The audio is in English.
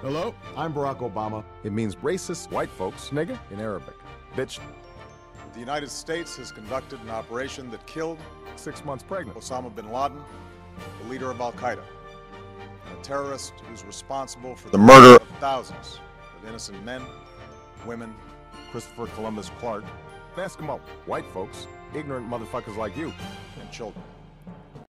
Hello? I'm Barack Obama. It means racist white folks, nigga, in Arabic. Bitch, The United States has conducted an operation that killed six months pregnant. Osama bin Laden, the leader of Al Qaeda, a terrorist who's responsible for the murder of thousands of innocent men, women, Christopher Columbus Clark. Eskimo. White folks, ignorant motherfuckers like you. and children.